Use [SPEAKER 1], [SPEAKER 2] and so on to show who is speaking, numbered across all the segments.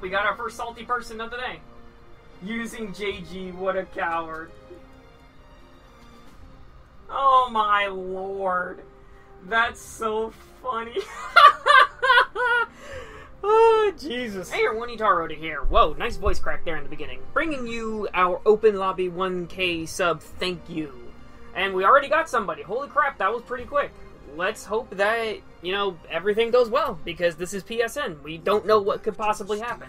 [SPEAKER 1] We got our first salty person of the day. Using JG, what a coward. Oh my lord. That's so funny. oh, Jesus. Hey, everyone, Ittarra here. Whoa, nice voice crack there in the beginning. Bringing you our Open Lobby 1K sub thank you. And we already got somebody. Holy crap, that was pretty quick. Let's hope that, you know, everything goes well, because this is PSN. We don't know what could possibly happen.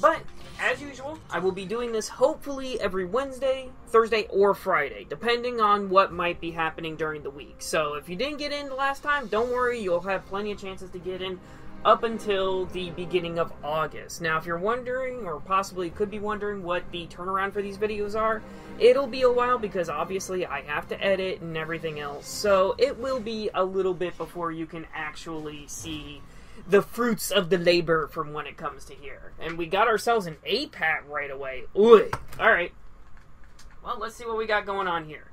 [SPEAKER 1] But, as usual, I will be doing this hopefully every Wednesday, Thursday, or Friday, depending on what might be happening during the week. So if you didn't get in the last time, don't worry, you'll have plenty of chances to get in up until the beginning of August. Now, if you're wondering, or possibly could be wondering, what the turnaround for these videos are, it'll be a while because obviously I have to edit and everything else. So it will be a little bit before you can actually see the fruits of the labor from when it comes to here. And we got ourselves an A-Pat right away. Ooh. Alright. Well, let's see what we got going on here.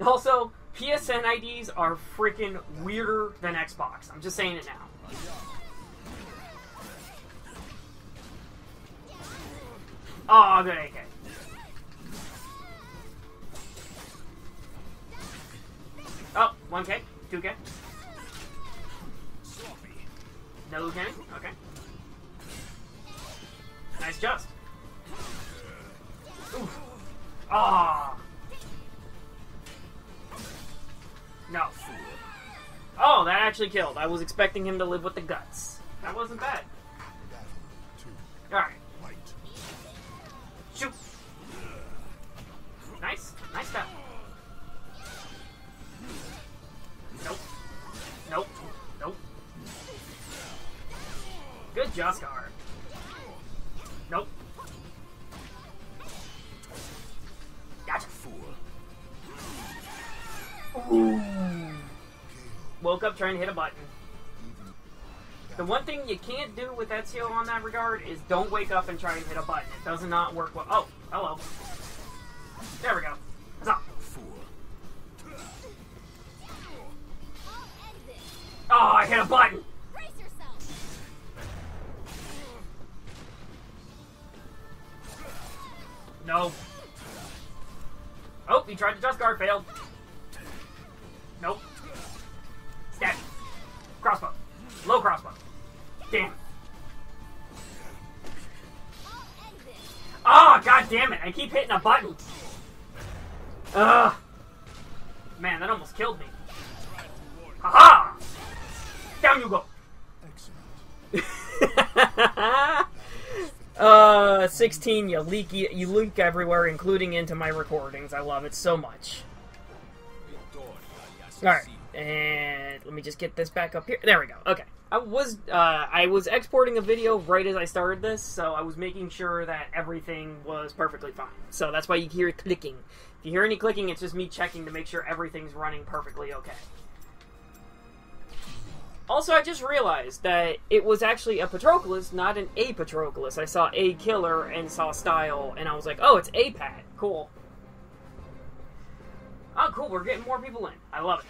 [SPEAKER 1] Also, PSN IDs are freaking weirder than Xbox. I'm just saying it now. Oh, good AK. Oh, 1k, 2k. No cannon? Okay. Nice just. Oof. Ah. No. Oh, that actually killed. I was expecting him to live with the guts. That wasn't bad. Alright. Shoot. Nice. Nice stuff. Nope. Nope. Nope. Good Jaskar. Woke up trying to hit a button. The one thing you can't do with Ezio on that regard is don't wake up and try and hit a button. It does not work well. Oh, hello. There we go. What's up? Oh, I hit a button. No. Oh, he tried to just guard, failed. Nope. Low crossbow. Damn. Oh, god damn it. I keep hitting a button. Ugh. Man, that almost killed me. Haha! Down you go. uh, 16, you leak, you, you leak everywhere, including into my recordings. I love it so much. Alright, and let me just get this back up here. There we go. Okay. I was uh, I was exporting a video right as I started this, so I was making sure that everything was perfectly fine. So that's why you hear clicking. If you hear any clicking, it's just me checking to make sure everything's running perfectly okay. Also, I just realized that it was actually a Patroklos, not an A Patroklos. I saw A Killer and saw Style, and I was like, oh, it's A Pat. Cool. Oh, cool. We're getting more people in. I love it.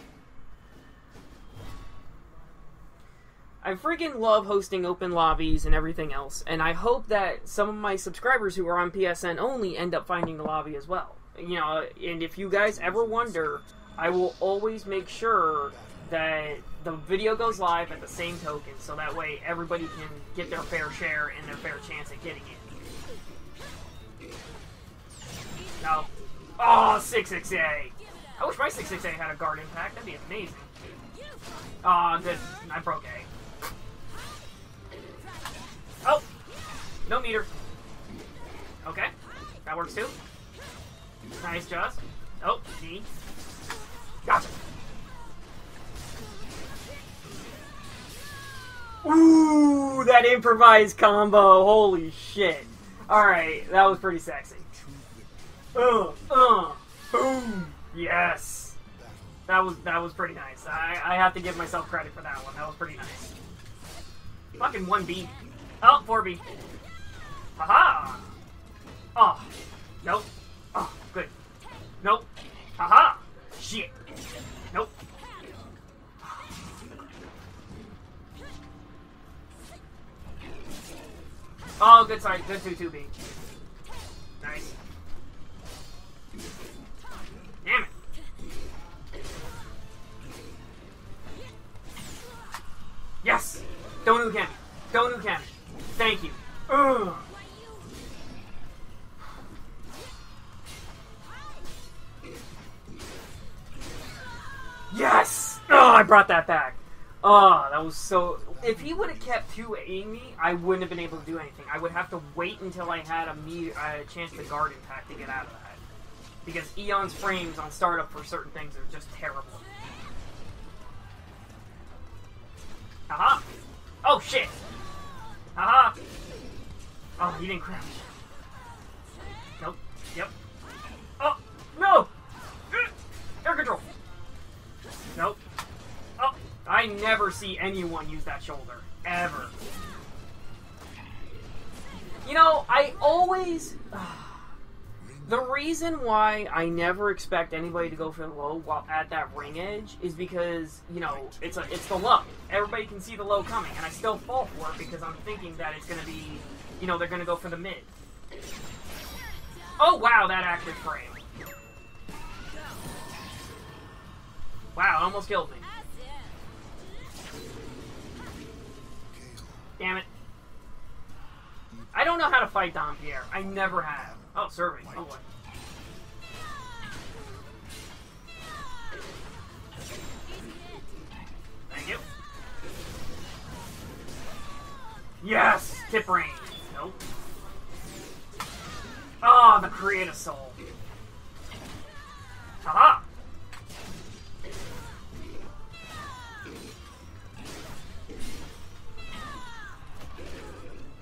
[SPEAKER 1] I freaking love hosting open lobbies and everything else, and I hope that some of my subscribers who are on PSN only end up finding the lobby as well. You know, and if you guys ever wonder, I will always make sure that the video goes live at the same token, so that way everybody can get their fair share and their fair chance at getting it. No. Oh, 668! I wish my 668 had a guard impact, that'd be amazing. Oh, good. I broke A. Oh! No meter. Okay. That works too. Nice just. Oh, D. Gotcha. Ooh, that improvised combo. Holy shit. Alright, that was pretty sexy. Uh, uh, boom. Yes. That was that was pretty nice. I, I have to give myself credit for that one. That was pretty nice. Fucking 1B. Oh, 4B. Haha! Oh. Nope. Oh, good. Nope. Haha! Shit. Nope. Oh, good side. Good 2-2-B. Nice. Damn it. Yes! Don't Ukemi. Don't Ukemi. Thank you. Ugh. Yes! Oh, I brought that back. Oh, that was so. If he would have kept 2Aing me, I wouldn't have been able to do anything. I would have to wait until I had a, me- a chance to guard impact to get out of that. Because Aeon's frames on startup for certain things are just terrible. Aha! Oh shit! Oh, he didn't crash. Nope. Yep. Oh! No! Air control! Nope. Oh! I never see anyone use that shoulder. Ever. You know, I always. The reason why I never expect anybody to go for the low while at that ring edge is because you know it's a it's the low. Everybody can see the low coming, and I still fall for it because I'm thinking that it's going to be, you know, they're to go for the mid. Oh wow, that active frame. Wow, almost killed me. Damn it. I don't know how to fight Dampierre. I never have. Oh, serving. Oh? Thank you. Yes! Tip range. The creative soul. Haha!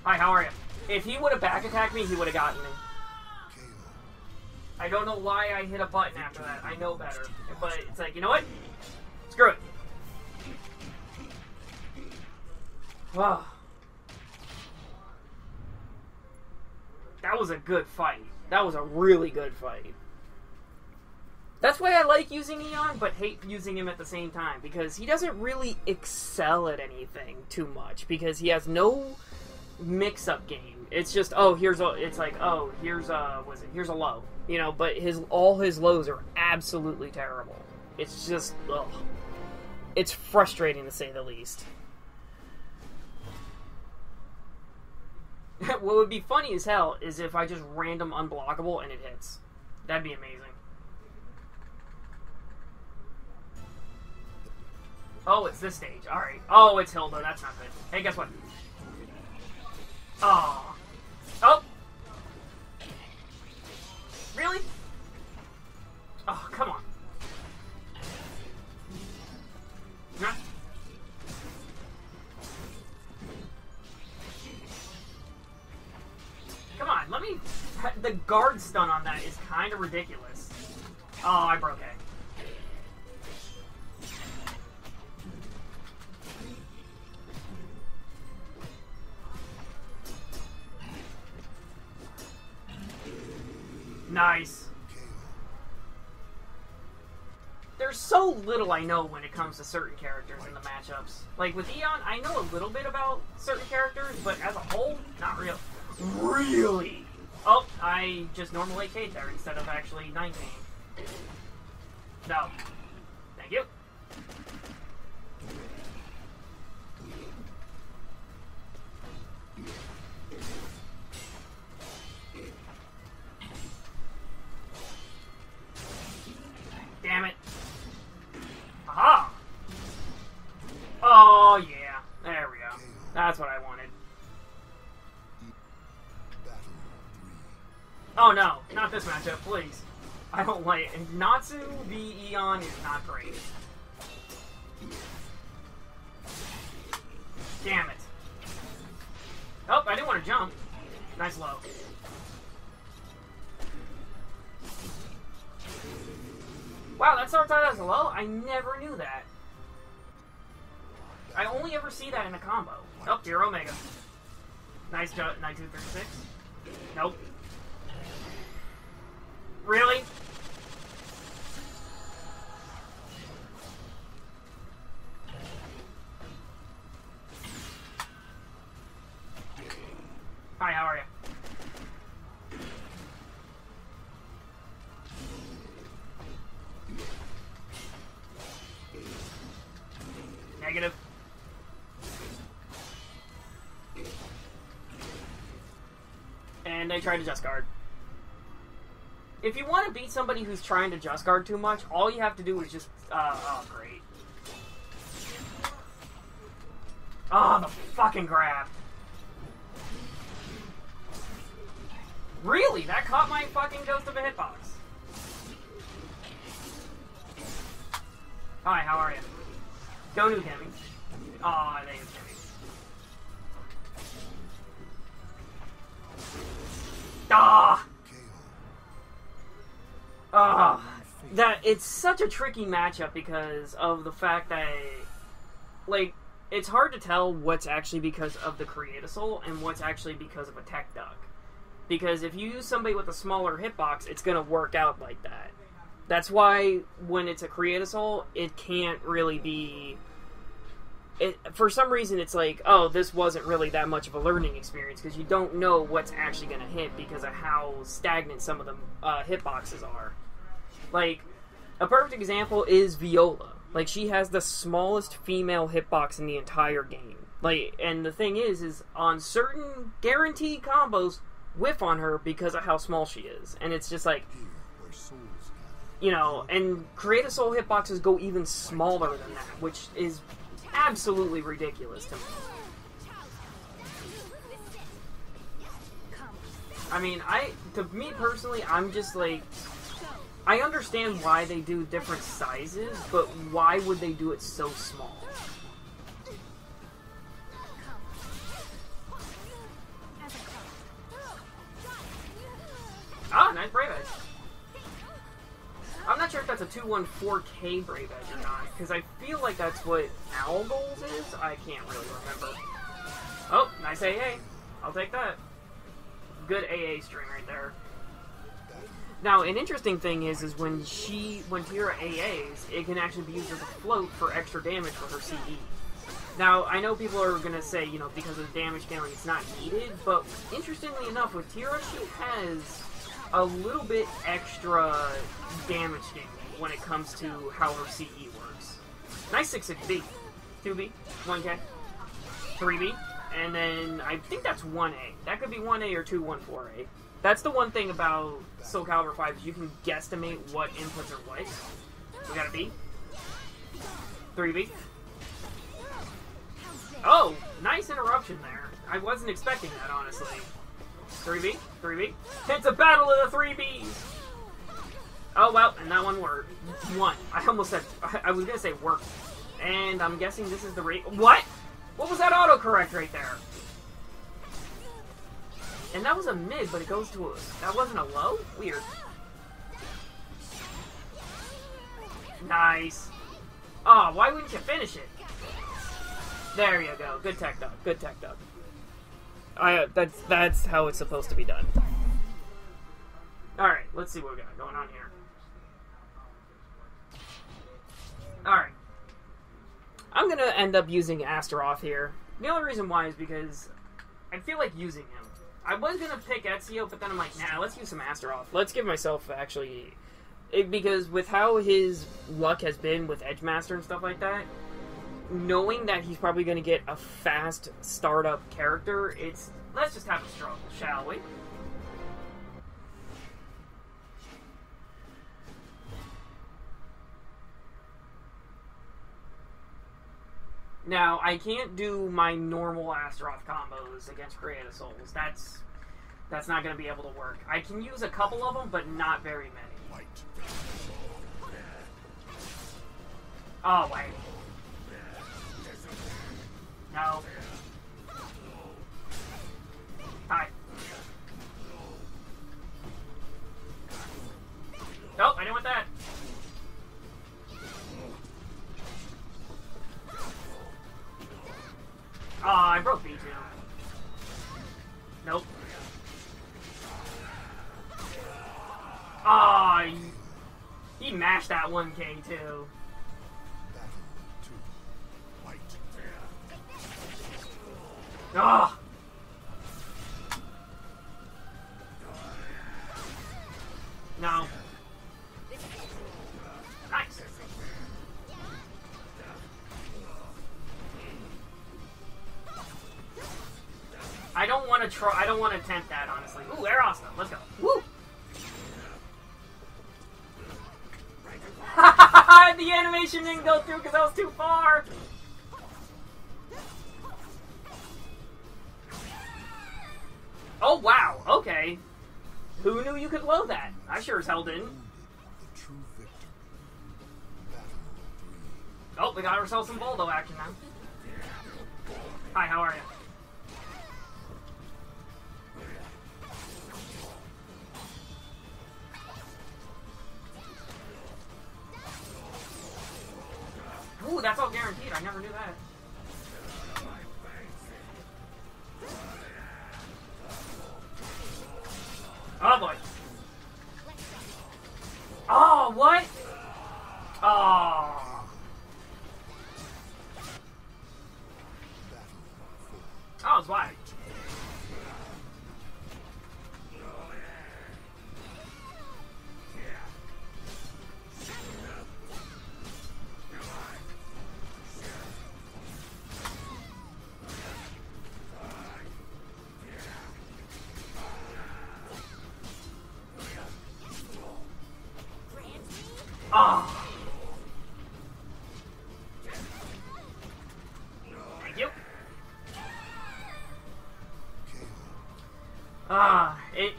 [SPEAKER 1] Hi, how are you? If he would have back attacked me, he would have gotten me. I don't know why I hit a button after that. I know better. But it's like, you know what? Screw it. Wow. That was a good fight. That was a really good fight. That's why I like using Aeon, but hate using him at the same time because he doesn't really excel at anything too much because he has no mix-up game. It's just oh here's a it's like oh here's a was it here's a low you know but his all his lows are absolutely terrible. It's just ugh. It's frustrating to say the least. what would be funny as hell is if I just random unblockable and it hits. That'd be amazing. Oh, it's this stage. Alright. Oh, it's Hilda. That's not good. Hey, guess what? Oh. Oh! Really? The guard stun on that is kind of ridiculous. Oh, I broke it. Nice. There's so little I know when it comes to certain characters in the matchups. Like with Aeon, I know a little bit about certain characters, but as a whole, not real. Really? I just normal AK there instead of actually 19. No. Thank you. Damn it. Aha! Oh, yeah. Oh no, not this matchup, please. I don't like it. Natsu v Aeon is not great. Damn it. Oh, I didn't want to jump. Nice low. Wow, that starts out as a low? I never knew that. I only ever see that in a combo. Oh, dear Omega. Nice jump, 9236. Nope. Really? Hi, how are you? Negative. And I tried to just guard. If you want to beat somebody who's trying to just guard too much, all you have to do is just. Uh, oh, great. Oh, the fucking grab. Really? That caught my fucking ghost of a hitbox. Hi, how are you? Go nuke him. Aw, oh, they have Ah! Ah! That it's such a tricky matchup because of the fact that, like, it's hard to tell what's actually because of the Create-a-Soul and what's actually because of a Tech Duck. Because if you use somebody with a smaller hitbox, it's going to work out like that. That's why when it's a Create-a-Soul, it can't really be. It, for some reason, it's like, oh, this wasn't really that much of a learning experience because you don't know what's actually going to hit because of how stagnant some of the uh, hitboxes are. Like, a perfect example is Viola. Like, she has the smallest female hitbox in the entire game. Like, and the thing is, is on certain guaranteed combos, whiff on her because of how small she is. And it's just like, you know, and Create-a-Soul hitboxes go even smaller than that, which is absolutely ridiculous to me. I mean, I to me personally, I'm just like I understand why they do different sizes, but why would they do it so small? Ah, nice Brave Edge. I'm not sure if that's a 214K Brave Edge because I feel like that's what Owl Goals is. I can't really remember. Oh, nice AA. I'll take that. Good AA string right there. Now, an interesting thing is, is when she, when Tira AAs, it can actually be used as a float for extra damage for her CE. Now, I know people are going to say, you know, because of the damage scaling, it's not needed, but interestingly enough, with Tira, she has a little bit extra damage scaling when it comes to how her CE. Nice 6-6B. 2B, 1K, 3B, and then I think that's 1A. That could be 1A or 214A. That's the one thing about Soul Calibur 5 is you can guesstimate what inputs are what. We got a B. 3B. Oh, nice interruption there. I wasn't expecting that, honestly. 3B, 3B. It's a battle of the 3Bs! Oh, well, and that one worked. One. I almost said, I was gonna say work. And I'm guessing this is the rate. What? What was that autocorrect right there? And that was a mid, but it goes to a... That wasn't a low? Weird. Nice. Oh, why wouldn't you finish it? There you go. Good tech dub. Good tech dub. I, uh, that's, that's how it's supposed to be done. Alright, let's see what we got going on here. Alright. I'm gonna end up using Astaroth here. The only reason why is because I feel like using him. I was gonna pick Ezio, but then I'm like, nah, let's use some Astaroth. Let's give myself actually, it, because with how his luck has been with Edgemaster and stuff like that, knowing that he's probably gonna get a fast startup character, it's let's just have a struggle, shall we? Now, I can't do my normal Astaroth combos against Create-a-Souls. That's that's not going to be able to work. I can use a couple of them, but not very many. Oh, wait. No. Hi. Nope, I didn't want that. Oh, I broke B2. Nope. Oh, he, he mashed that 1k too. Oh. Animation didn't go through because I was too far. Oh wow. Okay. Who knew you could blow that? I sure as hell didn't. Oh, we got ourselves some Voldo action now. Hi, how are you? Ooh, that's all guaranteed. I never knew that.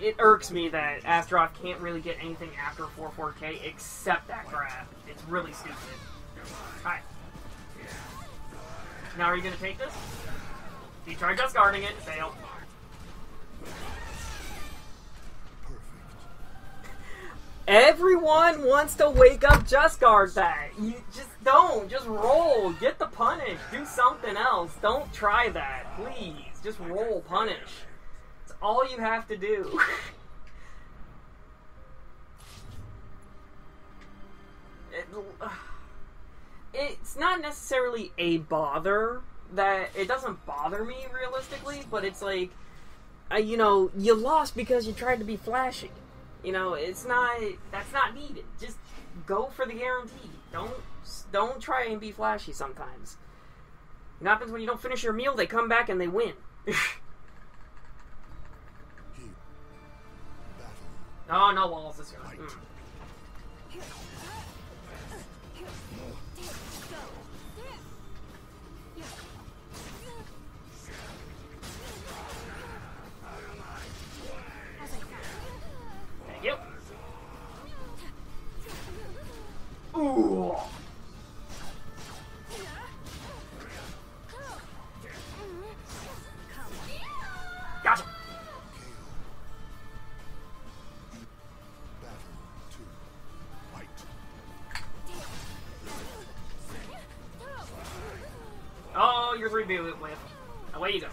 [SPEAKER 1] It, irks me that Astaroth can't really get anything after 44K except that grab. It's really stupid. Now are you gonna take this? He tried just guarding it, and
[SPEAKER 2] failed.
[SPEAKER 1] Everyone wants to wake up just guard that. You just don't. Just roll. Get the punish. Do something else. Don't try that. Please. Just roll punish. All you have to do. it, it's not necessarily a bother that it doesn't bother me realistically, but it's like, uh, you know, you lost because you tried to be flashy. You know, it's not that's not needed. Just go for the guarantee. Don't don't try and be flashy sometimes. It happens when you don't finish your meal? They come back and they win. Oh no walls this year. Mm. Oh, you're three B with. Away you go.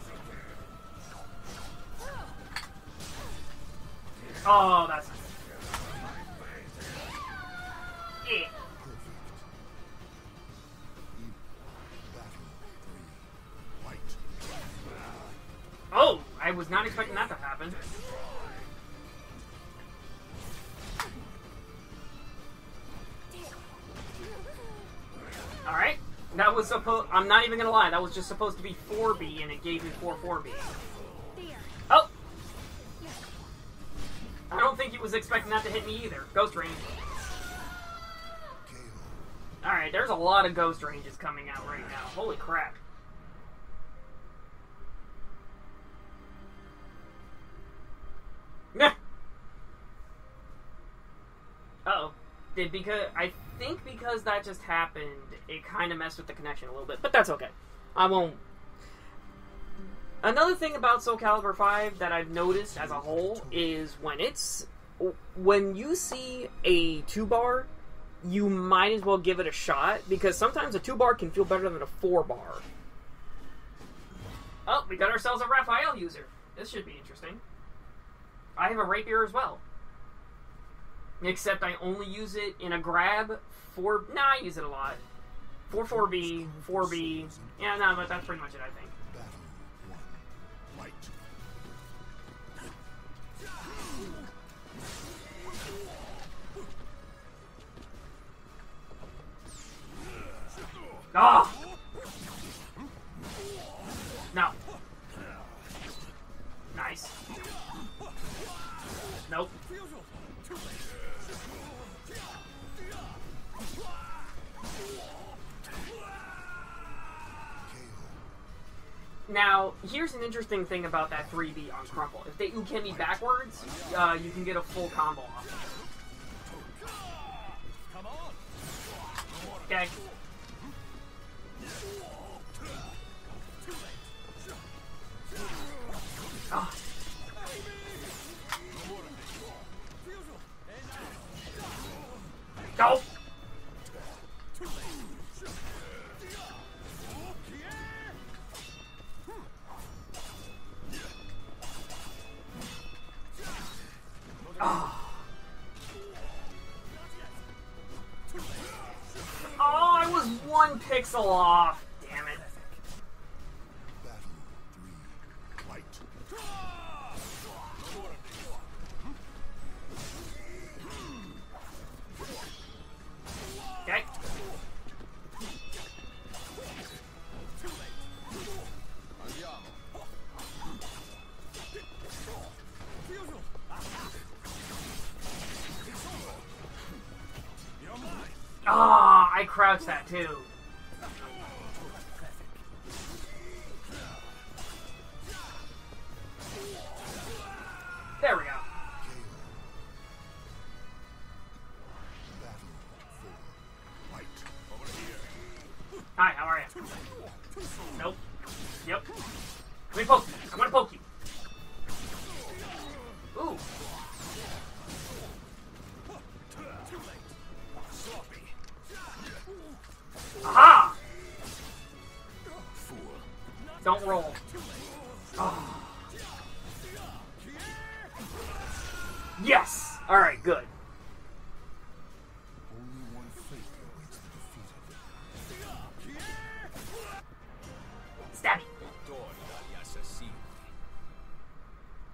[SPEAKER 1] Oh, that's. Oh, I was not expecting that to happen. All right, that was supposed. I'm not even gonna lie. That was just supposed to be 4B, and it gave me 4 4B. Oh, I don't think he was expecting that to hit me either. Ghost range. All right, there's a lot of ghost ranges coming out right now. Holy crap. Meh. Uh-oh. Did because I think because that just happened, it kind of messed with the connection a little bit, but that's okay. I won't. Another thing about Soul Calibur 5 that I've noticed as a whole is when it's when you see a two bar, you might as well give it a shot because sometimes a two bar can feel better than a four bar. Oh, we got ourselves a Raphael user. This should be interesting. I have a rapier as well. Except I only use it in a grab for. Nah, I use it a lot. 4 4B, 4B. Yeah, no, but that's pretty much it, I think. Ah! No. Now, here's an interesting thing about that 3B on Crumple. If they Ukemi backwards, uh, you can get a full combo off. Okay. Ah. Go! Pixel off. Damn it. Okay. Ah, I crouched that too. Don't roll. Ah. Yes! Alright, good.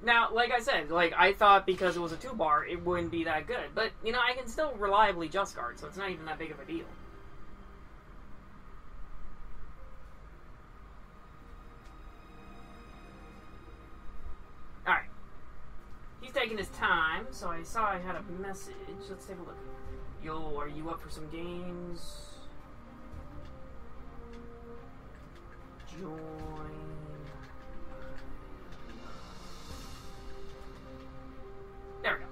[SPEAKER 1] Now, like I said, like I thought because it was a two bar, it wouldn't be that good. But you know, I can still reliably just guard, so it's not even that big of a deal. So I saw I had a message. Let's take a look. Yo, are you up for some games? Join. There we go.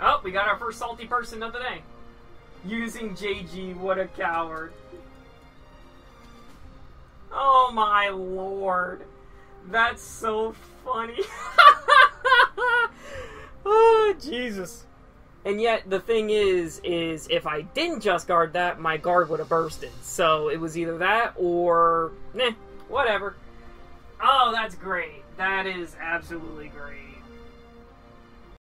[SPEAKER 1] Oh, we got our first salty person of the day. Using JG, what a coward. Oh my lord. That's so funny. oh, Jesus. And yet, the thing is, is if I didn't just guard that, my guard would have bursted. So it was either that or, nah, whatever. Oh, that's great. That is absolutely great.